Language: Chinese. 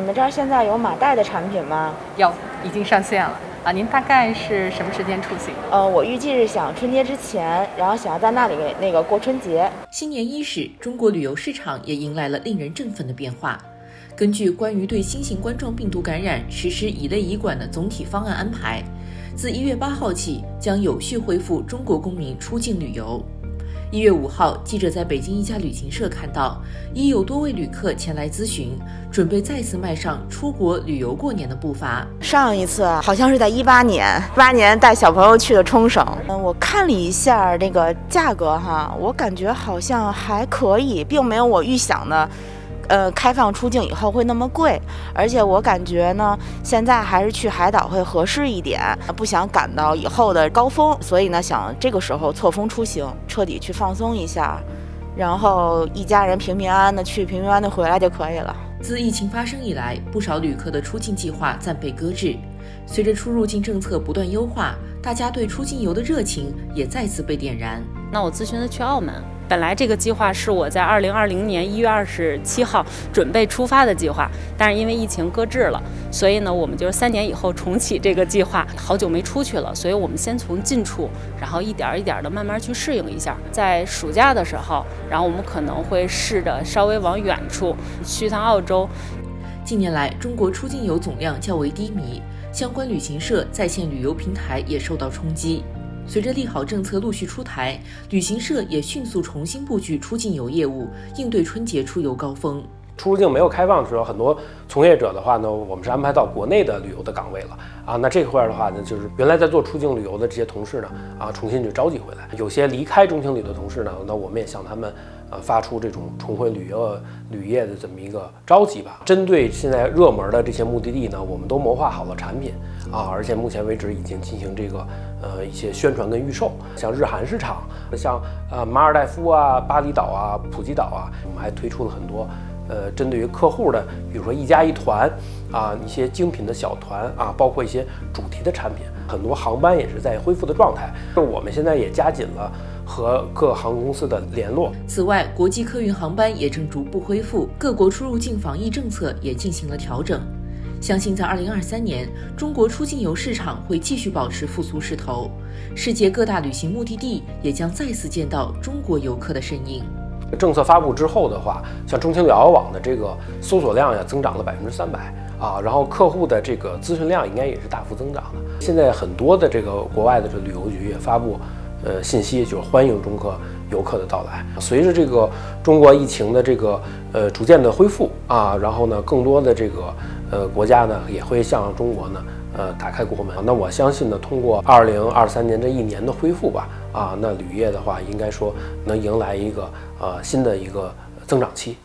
们这儿现在有马代的产品吗？有，已经上线了。啊，您大概是什么时间出行？呃，我预计是想春节之前，然后想要在那里那个过春节。新年伊始，中国旅游市场也迎来了令人振奋的变化。根据关于对新型冠状病毒感染实施乙类乙管的总体方案安排，自一月八号起将有序恢复中国公民出境旅游。一月五号，记者在北京一家旅行社看到，已有多位旅客前来咨询，准备再次迈上出国旅游过年的步伐。上一次好像是在一八年，一八年带小朋友去的冲绳。嗯，我看了一下那个价格哈，我感觉好像还可以，并没有我预想的。呃，开放出境以后会那么贵，而且我感觉呢，现在还是去海岛会合适一点，不想赶到以后的高峰，所以呢，想这个时候错峰出行，彻底去放松一下，然后一家人平平安安的去，平平安安的回来就可以了。自疫情发生以来，不少旅客的出境计划暂被搁置，随着出入境政策不断优化，大家对出境游的热情也再次被点燃。那我咨询的去澳门。本来这个计划是我在二零二零年一月二十七号准备出发的计划，但是因为疫情搁置了，所以呢，我们就是三年以后重启这个计划。好久没出去了，所以我们先从近处，然后一点一点的慢慢去适应一下。在暑假的时候，然后我们可能会试着稍微往远处去趟澳洲。近年来，中国出境游总量较为低迷，相关旅行社在线旅游平台也受到冲击。随着利好政策陆续出台，旅行社也迅速重新布局出境游业务，应对春节出游高峰。出入境没有开放的时候，很多从业者的话呢，我们是安排到国内的旅游的岗位了啊。那这块的话呢，就是原来在做出境旅游的这些同事呢，啊，重新就召集回来。有些离开中青旅的同事呢，那我们也向他们呃发出这种重回旅游旅业的这么一个召集吧。针对现在热门的这些目的地呢，我们都谋划好了产品啊，而且目前为止已经进行这个呃一些宣传跟预售。像日韩市场，像呃马尔代夫啊、巴厘岛啊、普吉岛啊，我们还推出了很多。呃，针对于客户的，比如说一家一团啊，一些精品的小团啊，包括一些主题的产品，很多航班也是在恢复的状态。那我们现在也加紧了和各航空公司的联络。此外，国际客运航班也正逐步恢复，各国出入境防疫政策也进行了调整。相信在二零二三年，中国出境游市场会继续保持复苏势头，世界各大旅行目的地也将再次见到中国游客的身影。政策发布之后的话，像中青旅遥网的这个搜索量呀，增长了百分之三百啊，然后客户的这个咨询量应该也是大幅增长的。现在很多的这个国外的这旅游局也发布，呃，信息就是欢迎中国游客的到来。随着这个中国疫情的这个呃逐渐的恢复啊，然后呢，更多的这个呃国家呢也会向中国呢。呃，打开国门，那我相信呢，通过二零二三年这一年的恢复吧，啊，那铝业的话，应该说能迎来一个呃新的一个增长期。